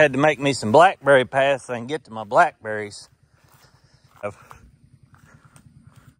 had to make me some blackberry pass and get to my blackberries.